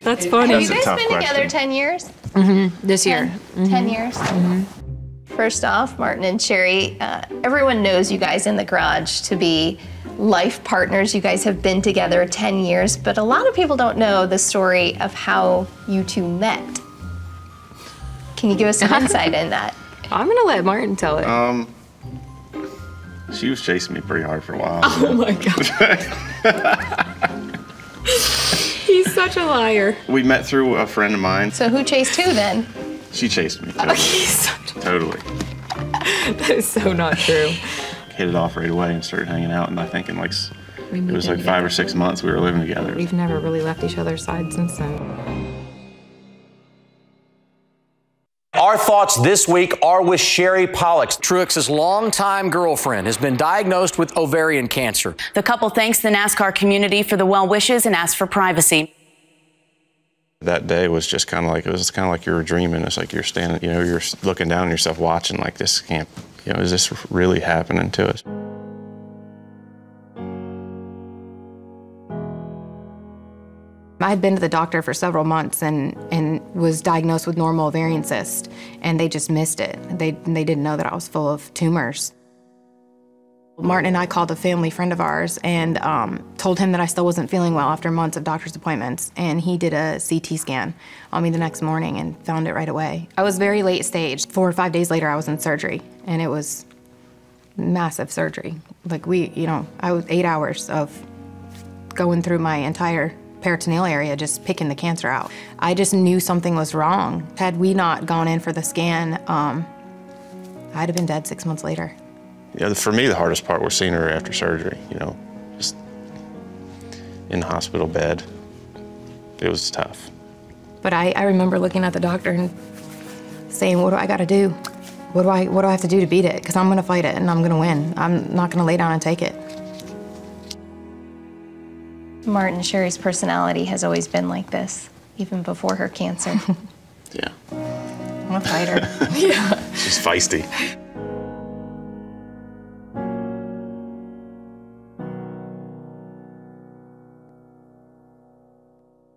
That's funny. Have you That's a guys tough been together 10 years? Mm-hmm. This year. 10 years? First off, Martin and Sherry, uh, everyone knows you guys in the garage to be life partners. You guys have been together 10 years, but a lot of people don't know the story of how you two met. Can you give us some insight in that? I'm gonna let Martin tell it. Um, she was chasing me pretty hard for a while. oh my god. He's such a liar. we met through a friend of mine. So, who chased who then? She chased me. Totally. He's such. totally. That is so not true. Hit it off right away and started hanging out. And I think in like We it was like five or together. six months we were living together. We've never really left each other's side since then. Our thoughts this week are with Sherry Pollex. Truex's longtime girlfriend has been diagnosed with ovarian cancer. The couple thanks the NASCAR community for the well wishes and asks for privacy. That day was just kind of like it was kind of like you were dreaming. It's like you're standing, you know, you're looking down yourself, watching like this can't, you know, is this really happening to us? I'd been to the doctor for several months and, and was diagnosed with normal ovarian cyst, and they just missed it. They, they didn't know that I was full of tumors. Martin and I called a family friend of ours and um, told him that I still wasn't feeling well after months of doctor's appointments. And he did a CT scan on me the next morning and found it right away. I was very late stage. Four or five days later, I was in surgery, and it was massive surgery. Like we, you know, I was eight hours of going through my entire peritoneal area, just picking the cancer out. I just knew something was wrong. Had we not gone in for the scan, um, I'd have been dead six months later. Yeah, for me, the hardest part was seeing her after surgery, you know, just in the hospital bed. It was tough. But I, I remember looking at the doctor and saying, "What do I got to do? What do I what do I have to do to beat it? Because I'm going to fight it and I'm going to win. I'm not going to lay down and take it." Martin Sherry's personality has always been like this, even before her cancer. Yeah, I'm a fighter. Yeah. She's feisty.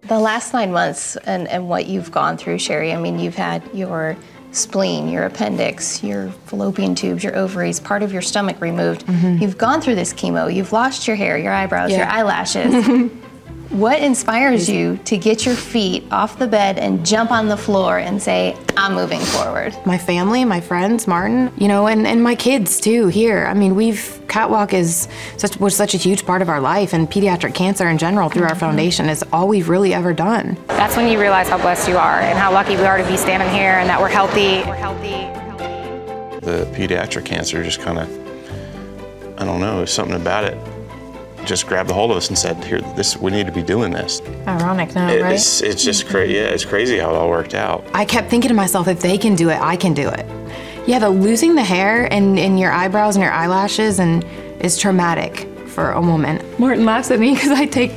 The last nine months and, and what you've gone through, Sherry, I mean, you've had your spleen, your appendix, your fallopian tubes, your ovaries, part of your stomach removed. Mm-hmm. You've gone through this chemo, you've lost your hair, your eyebrows, your eyelashes. what inspires you to get your feet off the bed and jump on the floor and say, I'm moving forward? my family, my friends, Martin, you know, and, and my kids too here. I mean, we've, Catwalk is such, was such a huge part of our life and pediatric cancer in general through our mm-hmm. foundation is all we've really ever done. That's when you realize how blessed you are and how lucky we are to be standing here and that we're healthy. We're healthy. The pediatric cancer just kind of, I don't know, there's something about it just grabbed a hold of us and said, "Here, this we need to be doing this." Ironic now, It- right? It's it's just crazy. Yeah, it's crazy how it all worked out. I kept thinking to myself, if they can do it, I can do it. Yeah, the losing the hair and, and your eyebrows and your eyelashes and is traumatic for a woman. Martin laughs at me because I take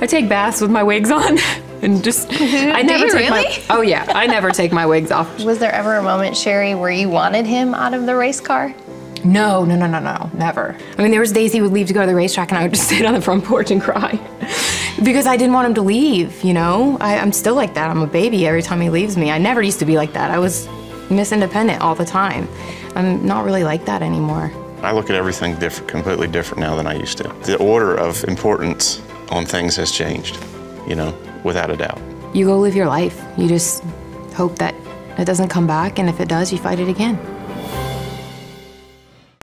I take baths with my wigs on and just I never you take my really? Oh yeah, I never take my wigs off. Was there ever a moment, Sherry, where you wanted him out of the race car? No, no, no, no, no, never. I mean, there was days he would leave to go to the racetrack and I would just sit on the front porch and cry because I didn't want him to leave, you know? I, I'm still like that. I'm a baby every time he leaves me. I never used to be like that. I was Miss Independent all the time. I'm not really like that anymore. I look at everything different, completely different now than I used to. The order of importance on things has changed, you know, without a doubt. You go live your life. You just hope that it doesn't come back, and if it does, you fight it again.